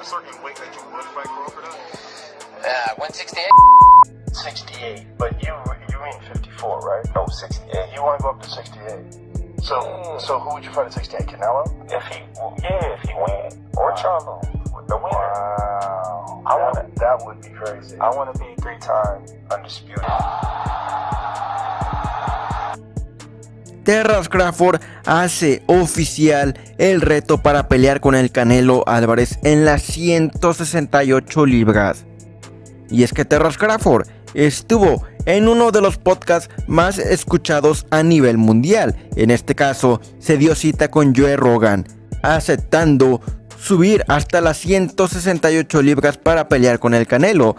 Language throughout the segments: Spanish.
a certain weight that you would fight Crawford at? Uh, 168. 68, but you you mean 54, right? No, 68. You want to go up to 68. So so who would you fight at 68? Canelo? If he, yeah, if he win, or Charlo, with the winner. Wow. I that, wanna- that would be crazy. I want to be three-time undisputed. Terras Crawford hace oficial el reto para pelear con el Canelo Álvarez en las 168 libras. Y es que Terras Crawford estuvo en uno de los podcasts más escuchados a nivel mundial. En este caso, se dio cita con Joe Rogan, aceptando subir hasta las 168 libras para pelear con el Canelo.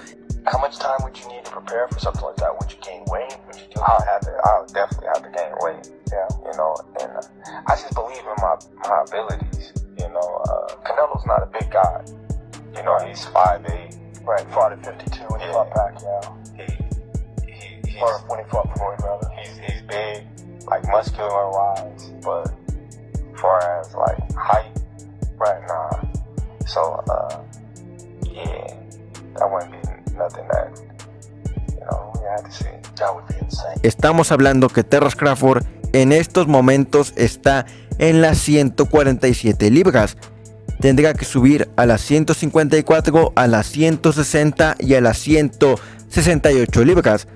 Prepare for something like that? Would you gain weight? Would you do? I'll have to. I'll definitely have to gain weight. Yeah, you know, and uh, I just believe in my my abilities. You know, uh, Canelo's not a big guy. You know, he's five eight. right, fought at 52 when he Yeah. fought Pacquiao. He, he he's, Or when he fought Floyd, rather. he's he's big, like muscular wise, but far as like height, right? Nah. So, uh, yeah, that wouldn't be nothing that Estamos hablando que Terras Crawford en estos momentos está en las 147 libras. Tendrá que subir a las 154, a las 160 y a las 168 libras.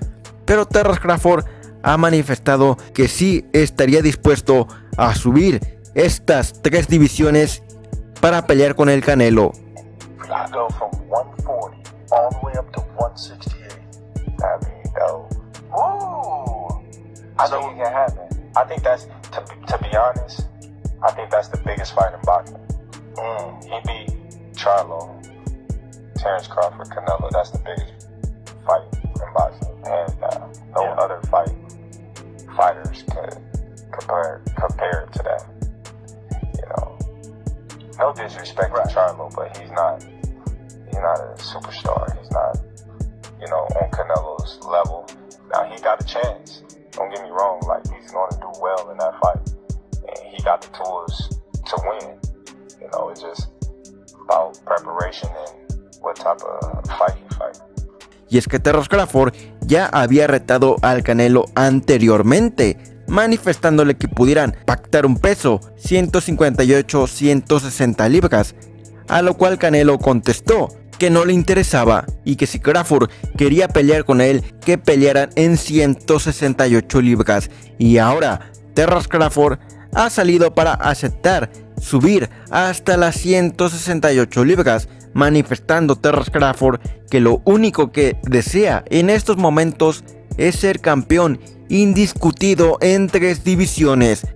Pero Terras Crawford ha manifestado que sí estaría dispuesto a subir estas tres divisiones para pelear con el Canelo. I So- think can happen. I think that's to be- to be honest. I think that's the biggest fight in boxing. Mm. He beat Charlo, Terrence Crawford, Canelo. That's the biggest fight in boxing, and down. No Yeah. other fight fighters could compare compare to that. You know, no disrespect Right. to Charlo, but he's not he's not a superstar. He's not you know on Canelo's level. Now he got a chance. Don't get me wrong. Like he's going to do well in that fight, and he got the tools to win. You know, it's just about preparation and what type of fight he fight. Y es que Terrence Crawford ya había retado al Canelo anteriormente, manifestándole que pudieran pactar un peso 158-160 libras, a lo cual Canelo contestó que no le interesaba y que si Crawford quería pelear con él, que pelearan en 168 libras. Y ahora Terrence Crawford ha salido para aceptar subir hasta las 168 libras, manifestando Terrence Crawford que lo único que desea en estos momentos es ser campeón indiscutido en tres divisiones,